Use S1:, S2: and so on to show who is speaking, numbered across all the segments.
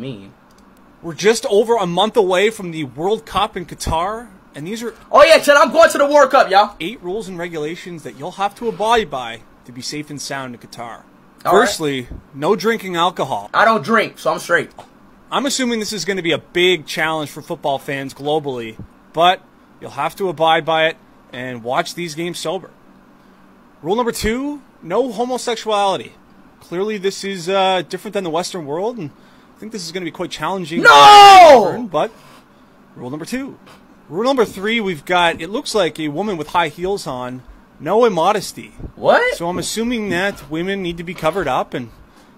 S1: Me.
S2: We're just over a month away from the World Cup in Qatar, and these are
S1: Oh yeah, Chad, I'm going to the World Cup, y'all.
S2: eight rules and regulations that you'll have to abide by to be safe and sound in Qatar.
S1: All right.
S2: Firstly, no drinking alcohol.
S1: I don't drink, so I'm straight.
S2: I'm assuming this is going to be a big challenge for football fans globally, but you'll have to abide by it and watch these games sober. Rule number two no homosexuality. Clearly, this is uh, different than the Western world, and I think this is going to be quite challenging.
S1: No!
S2: But rule number two. Rule number three, we've got it looks like a woman with high heels on, no immodesty.
S1: What?
S2: So I'm assuming that women need to be covered up, and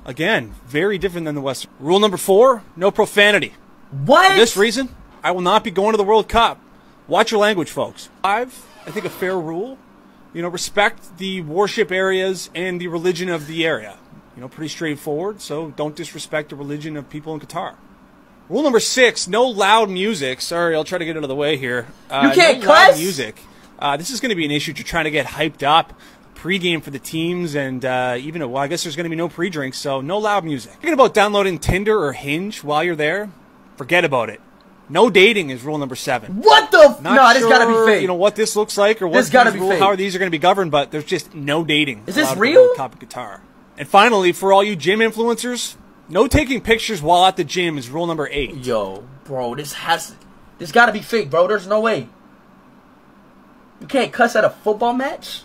S2: again, very different than the Western. Rule number four: no profanity.
S1: what?
S2: For this reason, I will not be going to the World Cup. Watch your language, folks. Five, I think a fair rule. You know, respect the worship areas and the religion of the area. You know, pretty straightforward. So don't disrespect the religion of people in Qatar. Rule number six: no loud music. Sorry, I'll try to get out of the way here. Uh,
S1: You can't
S2: no loud music. Uh, this is going to be an issue to trying to get hyped up pregame for the teams, and uh, even well, I guess there's going to be no pre-drinks, so no loud music. Thinking about downloading Tinder or Hinge while you're there? Forget about it. No dating is rule number seven.
S1: What the? F-
S2: Not
S1: no, this
S2: sure,
S1: gotta be fake.
S2: You know what this looks like, or what
S1: This gotta be
S2: rule-
S1: fake.
S2: how these are going to be governed, but there's just no dating.
S1: Is this
S2: allowed at the
S1: real?
S2: In Qatar. And finally, for all you gym influencers, no taking pictures while at the gym is rule number eight.
S1: Yo, bro, this has, this gotta be fake, bro. There's no way. You can't cuss at a football match.